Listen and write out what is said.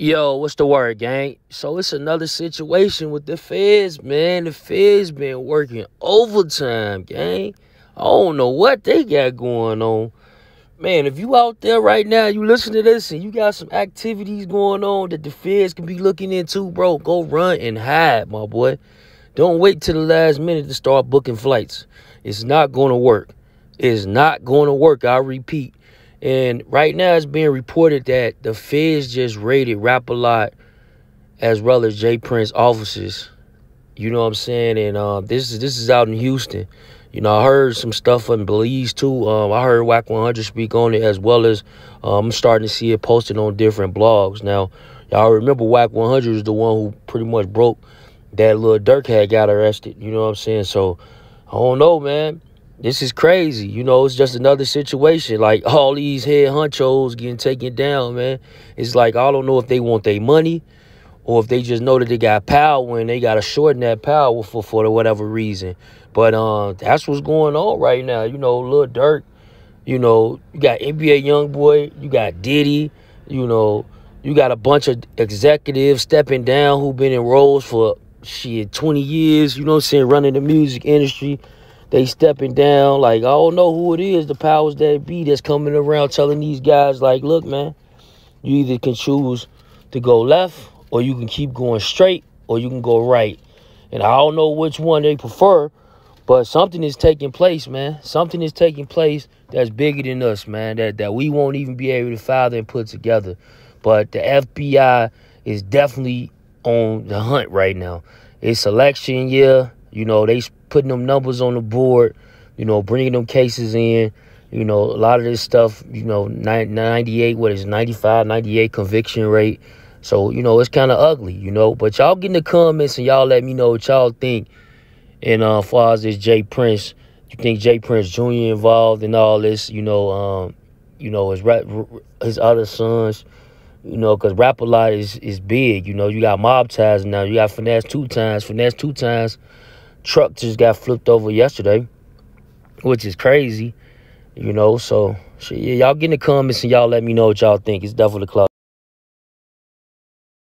Yo, what's the word, gang? So it's another situation with the feds, man. The feds been working overtime, gang. I don't know what they got going on. Man, if you out there right now, you listen to this and you got some activities going on that the feds can be looking into, bro, go run and hide, my boy. Don't wait till the last minute to start booking flights. It's not going to work. It's not going to work, I repeat. And right now it's being reported that the feds just raided Rap-A-Lot as well as J. Prince offices. You know what I'm saying? And uh, this is this is out in Houston. You know, I heard some stuff in Belize too. Um, I heard Wack 100 speak on it as well as um, I'm starting to see it posted on different blogs. Now, y'all remember Wack 100 is the one who pretty much broke that little Durk had got arrested. You know what I'm saying? So I don't know, man this is crazy. You know, it's just another situation. Like all these head honchos getting taken down, man. It's like I don't know if they want their money or if they just know that they got power and they got to shorten that power for for whatever reason. But uh, that's what's going on right now. You know, Lil Durk. You know, you got NBA YoungBoy. You got Diddy. You know, you got a bunch of executives stepping down who've been in roles for shit 20 years. You know I'm saying? Running the music industry they stepping down. Like, I don't know who it is, the powers that be that's coming around telling these guys, like, look, man, you either can choose to go left or you can keep going straight or you can go right. And I don't know which one they prefer, but something is taking place, man. Something is taking place that's bigger than us, man, that, that we won't even be able to father and put together. But the FBI is definitely on the hunt right now. It's election year. You know, they putting them numbers on the board, you know, bringing them cases in. You know, a lot of this stuff, you know, 98, what is 95, 98 conviction rate. So, you know, it's kind of ugly, you know. But y'all get in the comments and y'all let me know what y'all think. And uh, as far as this J. Prince, you think J. Prince Jr. involved in all this, you know, um, you know, his rap, his other sons, you know, because Rap-A-Lot is, is big. You know, you got mob ties now. You got Finesse2Tymes. Finesse two times truck just got flipped over yesterday, which is crazy, you know. So, yeah, y'all get in the comments and y'all let me know what y'all think. It's definitely close.